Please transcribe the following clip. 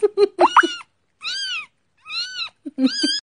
Ha ha ha!